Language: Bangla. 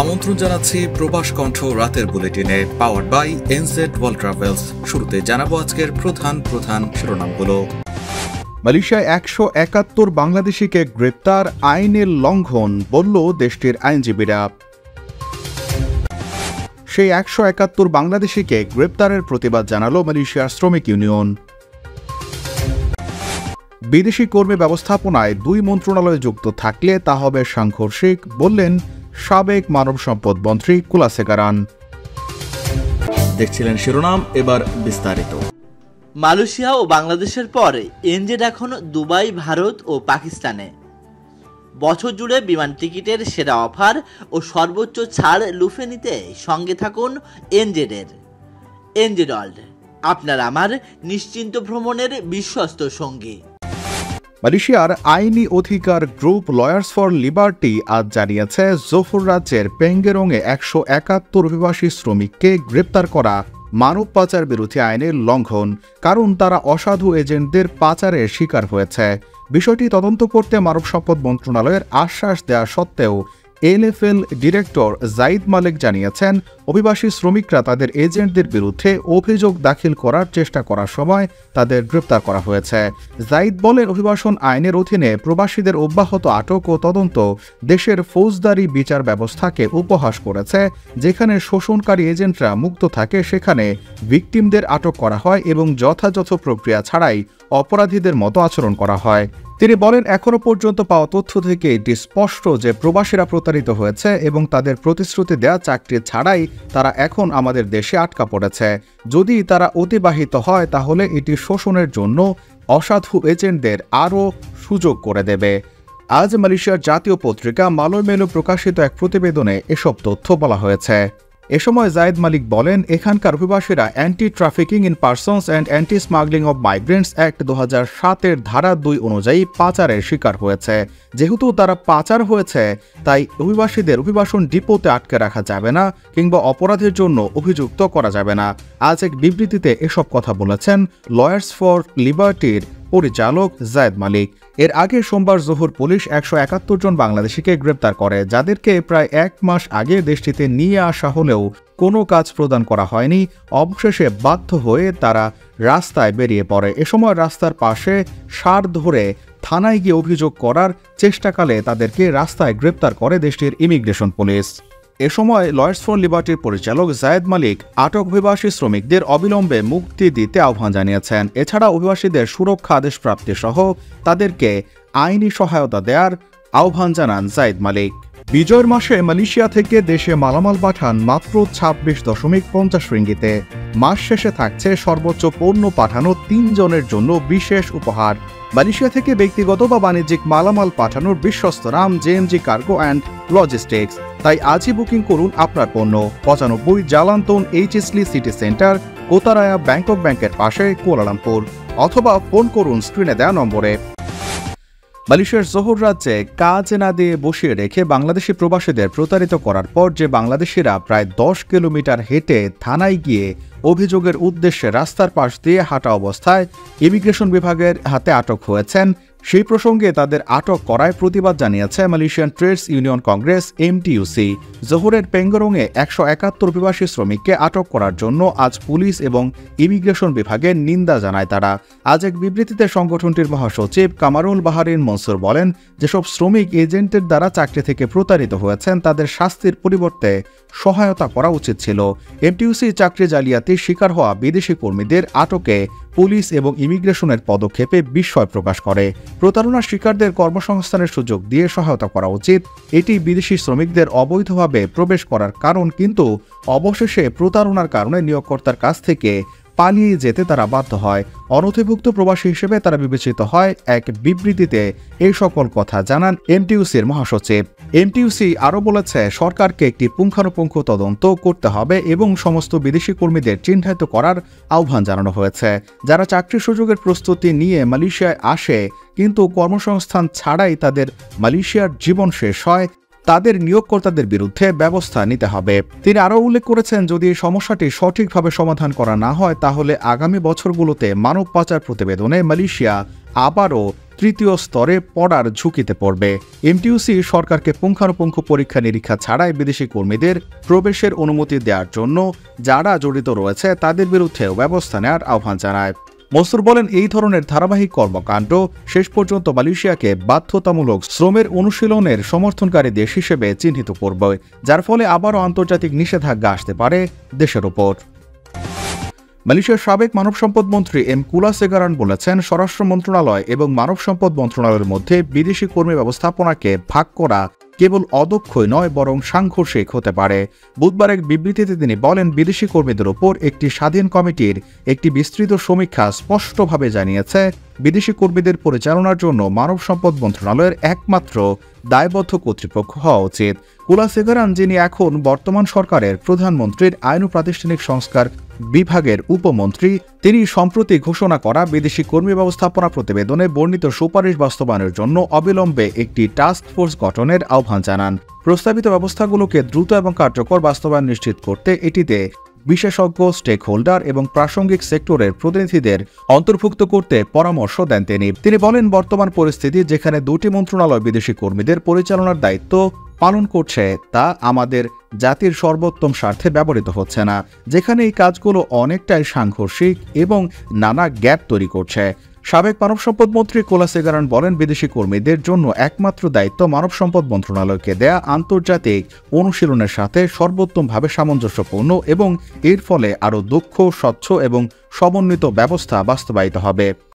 আমন্ত্রণ জানাচ্ছি প্রবাস কণ্ঠ রাতের বুলেটিনে powered by NZ world travels শুরুতে জানাব আজকের প্রধান প্রধান শিরোনামগুলো। মালয়েশিয়ায় একশো একাত্তর বাংলাদেশিকে গ্রেপ্তার আইনের লঙ্ঘন, বলল দেশটির আইনজীবীরা। সেই একশো একাত্তর বাংলাদেশিকে গ্রেপ্তারের প্রতিবাদ জানালো মালয়েশিয়ার শ্রমিক ইউনিয়ন। বিদেশি কর্মী ব্যবস্থাপনায় দুই মন্ত্রণালয়ে যুক্ত থাকলে তা হবে সাংঘর্ষিক, বললেন সাবেক মানব সম্পদ মন্ত্রী কুলাসেকারান দেখছিলেন শিরোনাম এবার বিস্তারিত। মালয়েশিয়া ও বাংলাদেশের পরে এনজেড এখন দুবাই ভারত ও পাকিস্তানে। বছর জুড়ে বিমান টিকিটের সেরা অফার ও সর্বোচ্চ ছাড় লুফে নিতে সঙ্গে থাকুন এনজেডের। এনজেড ওয়ার্ল্ড আপনার আমার নিশ্চিন্ত ভ্রমণের বিশ্বস্ত সঙ্গী। মালয়েশিয়ার আইনি অধিকার গ্রুপ লয়ার্স ফর লিবার্টি আজ জানিয়েছে, জোফর রাজ্যের পেঙ্গেরংয়ে একশো একাত্তর অভিবাসী শ্রমিককে গ্রেপ্তার করা মানব পাচার বিরোধী আইনের লঙ্ঘন, কারণ তারা অসাধু এজেন্টদের পাচারের শিকার হয়েছে। বিষয়টি তদন্ত করতে মানব সম্পদ মন্ত্রণালয়ের আশ্বাস দেওয়া সত্ত্বেও এলএফএল ডিরেক্টর জাইদ মালিক জানিয়েছেন, অভিবাসী শ্রমিকরা তাদের এজেন্টদের বিরুদ্ধে অভিযোগ দাখিল করার চেষ্টা করার সময় তাদের গ্রেপ্তার করা হয়েছে। জাইদ বলেন, অভিবাসন আইনের অধীনে প্রবাসীদের অব্যাহত আটক ও তদন্ত দেশের ফৌজদারি বিচার ব্যবস্থাকে উপহাস করেছে, যেখানে শোষণকারী এজেন্টরা মুক্ত থাকে, সেখানে ভিকটিমদের আটক করা হয় এবং যথাযথ প্রক্রিয়া ছাড়াই অপরাধীদের মতো আচরণ করা হয়। তিনি বলেন এখনও পর্যন্ত পাওয়া তথ্য থেকে এটি স্পষ্ট যে প্রবাসীরা প্রতারিত হয়েছে এবং তাদের প্রতিশ্রুতি দেয়া চাকরি ছাড়াই তারা এখন আমাদের দেশে আটকা পড়েছে। যদি তারা অতিবাহিত হয়, তাহলে এটি শোষণের জন্য অসাধু এজেন্টদের আরও সুযোগ করে দেবে। আজ মালয়েশিয়ার জাতীয় পত্রিকা মালয় মেনু প্রকাশিত এক প্রতিবেদনে এসব তথ্য বলা হয়েছে। এ সময় জায়েদ মালিক বলেন, এখানকার অভিবাসীরা anti trafficking in persons and anti smuggling of migrants act দু সাতের ধারা দুই অনুযায়ী পাচারের শিকার হয়েছে। যেহেতু তারা পাচার হয়েছে, তাই অভিবাসীদের অভিবাসন ডিপোতে আটকে রাখা যাবে না কিংবা অপরাধের জন্য অভিযুক্ত করা যাবে না। আজ এক বিবৃতিতে এসব কথা বলেছেন লয়ার্স ফর লিবার্টির পরিচালক জায়দ মালিক। এর আগে সোমবার জোহর পুলিশ একশো একাত্তর জন বাংলাদেশিকে গ্রেপ্তার করে, যাদেরকে প্রায় এক মাস আগে দেশটিতে নিয়ে আসা হলেও কোনো কাজ প্রদান করা হয়নি। অবশেষে বাধ্য হয়ে তারা রাস্তায় বেরিয়ে পড়ে। এ সময় রাস্তার পাশে সার ধরে থানায় গিয়ে অভিযোগ করার চেষ্টাকালে তাদেরকে রাস্তায় গ্রেপ্তার করে দেশটির ইমিগ্রেশন পুলিশ। এ সময় লয়ার্স ফর লিবার্টির পরিচালক জায়েদ মালিক আটক অভিবাসী শ্রমিকদের অবিলম্বে মুক্তি দিতে আহ্বান জানিয়েছেন। এছাড়া অভিবাসীদের সুরক্ষা আদেশ প্রাপ্তি সহ তাদেরকে আইনি সহায়তা দেওয়ার আহ্বান জানান জায়েদ মালিক। বিজয়ের মাসে মালয়েশিয়া থেকে দেশে মালামাল পাঠান মাত্র ছাব্বিশ দশমিক পঞ্চাশ রিঙ্গিতে। মাস শেষে থাকছে সর্বোচ্চ পণ্য পাঠানো তিনজনের জন্য বিশেষ উপহার। মালয়েশিয়া থেকে ব্যক্তিগত বা বাণিজ্যিক মালামাল পাঠানোর বিশ্বস্ত নাম জেএমজি কার্গো অ্যান্ড লজিস্টিক্স। তাই আজই বুকিং করুন আপনার পণ্য। পঁচানব্বই Jalan Tun H S Lee city centre, Kota Raya Bangkok ব্যাংকের পাশে, কুয়ালালামপুর। অথবা ফোন করুন স্ক্রিনে দেওয়া নম্বরে। মালয়েশিয়ার জোহর রাজ্যে কাজ না দিয়ে বসিয়ে রেখে বাংলাদেশি প্রবাসীদের প্রতারিত করার পর যে বাংলাদেশিরা প্রায় দশ কিলোমিটার হেঁটে থানায় গিয়ে অভিযোগের উদ্দেশ্যে রাস্তার পাশ দিয়ে হাঁটা অবস্থায় ইমিগ্রেশন বিভাগের হাতে আটক হয়েছেন সেই প্রসঙ্গে তাদের আটক করায় প্রতিবাদ জানিয়েছে Malaysian trades union congress MTUC জোহরের পেঙ্গরংয়ে একশো একাত্তর প্রবাসী শ্রমিককে আটক করার জন্য আজ পুলিশ এবং ইমিগ্রেশন বিভাগের নিন্দা জানায় তারা। আজ এক বিবৃতিতে সংগঠনটির মহাসচিব কামারুল বাহারিন মনসুর বলেন, যেসব শ্রমিক এজেন্টের দ্বারা চাকরি থেকে প্রতারিত হয়েছেন, তাদের শাস্তির পরিবর্তে সহায়তা করা উচিত ছিল। এমটিইউসি চাকরি জালিয়াতির শিকার হওয়া বিদেশি কর্মীদের আটকে পুলিশ এবং ইমিগ্রেশনের পদক্ষেপে বিস্ময় প্রকাশ করে। প্রতারণার শিকারদের কর্মসংস্থানের সুযোগ দিয়ে সহায়তা করা উচিত। এটি বিদেশি শ্রমিকদের অবৈধভাবে প্রবেশ করার কারণ, কিন্তু অবশেষে প্রতারণার কারণে নিয়োগকর্তার কাছ থেকে পালিয়ে যেতে তারা বাধ্য হয়। অনথিভুক্ত প্রবাসী হিসেবে তারা বিবেচিত হয় এক বিবৃতিতে এই সকল কথা জানান এমটিউসির মহাসচিব। এমটিউসি আরও বলেছে, সরকারকে একটি পুঙ্খানুপুঙ্খ তদন্ত করতে হবে এবং সমস্ত বিদেশি কর্মীদের চিহ্নিত করার আহ্বান জানানো হয়েছে। যারা চাকরি সুযোগের প্রস্তুতি নিয়ে মালয়েশিয়ায় আসে, কিন্তু কর্মসংস্থান ছাড়াই তাদের মালয়েশিয়ার জীবন শেষ হয় তাদের নিয়োগকর্তাদের বিরুদ্ধে ব্যবস্থা নিতে হবে। তিনি আরও উল্লেখ করেছেন, যদি এই সমস্যাটি সঠিকভাবে সমাধান করা না হয়, তাহলে আগামী বছরগুলোতে মানব পাচার প্রতিবেদনে মালয়েশিয়া আবারও তৃতীয় স্তরে পড়ার ঝুঁকিতে পড়বে। এমটিউসি সরকারকে পুঙ্খানুপুঙ্খ পরীক্ষা নিরীক্ষা ছাড়াই বিদেশি কর্মীদের প্রবেশের অনুমতি দেওয়ার জন্য যারা জড়িত রয়েছে, তাদের বিরুদ্ধেও ব্যবস্থা নেওয়ার আহ্বান জানায়। মসুর বলেন, এই ধরনের ধারাবাহিক কর্মকাণ্ড শেষ পর্যন্ত মালয়েশিয়াকে বাধ্যতামূলক শ্রমের অনুশীলনের সমর্থনকারী দেশ হিসেবে চিহ্নিত করবে, যার ফলে আবারও আন্তর্জাতিক নিষেধাজ্ঞা আসতে পারে দেশের ওপর। মালয়েশিয়ার সাবেক মানব সম্পদ মন্ত্রী এম কুলাসেগারান বলেছেন, স্বরাষ্ট্র মন্ত্রণালয় এবং মানব সম্পদ মন্ত্রণালয়ের মধ্যে বিদেশি কর্মী ব্যবস্থাপনাকে ভাগ করা কেবল অদক্ষই নয়, বরং সাংঘর্ষিক হতে পারে। বুধবার এক বিবৃতিতে তিনি বলেন, বিদেশি কর্মীদের ওপর একটি স্বাধীন কমিটির একটি বিস্তৃত সমীক্ষা স্পষ্টভাবে জানিয়েছে, বিদেশি কর্মীদের পরিচালনার জন্য মানব সম্পদ মন্ত্রণালয়ের একমাত্র দায়বদ্ধ কর্তৃপক্ষ হওয়া উচিত। কুলাসেগারান যিনি এখন বর্তমান সরকারের প্রধানমন্ত্রীর আইন প্রাতিষ্ঠানিক সংস্কার বিভাগের উপমন্ত্রী, তিনি সম্প্রতি ঘোষণা করা বিদেশি কর্মী ব্যবস্থাপনা প্রতিবেদনে বর্ণিত সুপারিশ বাস্তবায়নের জন্য অবিলম্বে একটি টাস্ক ফোর্স গঠনের আহ্বান জানান। প্রস্তাবিত ব্যবস্থাগুলোকে দ্রুত এবং কার্যকর বাস্তবায়ন নিশ্চিত করতে এটিতে বিশেষজ্ঞ স্টেক হোল্ডার এবং প্রাসঙ্গিক সেক্টরের প্রতিনিধিদের অন্তর্ভুক্ত করতে পরামর্শ দেন তিনি। তিনি বলেন, বর্তমান পরিস্থিতি যেখানে দুটি মন্ত্রণালয় বিদেশি কর্মীদের পরিচালনার দায়িত্ব পালন করছে, তা আমাদের জাতির সর্বোত্তম স্বার্থে ব্যবহৃত হচ্ছে না। যেখানে এই কাজগুলো অনেকটাই সাংঘর্ষিক এবং নানা গ্যাপ তৈরি করছে। সাবেক মানব সম্পদ মন্ত্রী কোলাসেগারান বলেন, বিদেশি কর্মীদের জন্য একমাত্র দায়িত্ব মানব সম্পদ মন্ত্রণালয়কে দেয়া আন্তর্জাতিক অনুশীলনের সাথে সর্বোত্তমভাবে সামঞ্জস্যপূর্ণ এবং এর ফলে আরও দক্ষ, স্বচ্ছ এবং সমন্বিত ব্যবস্থা বাস্তবায়িত হবে।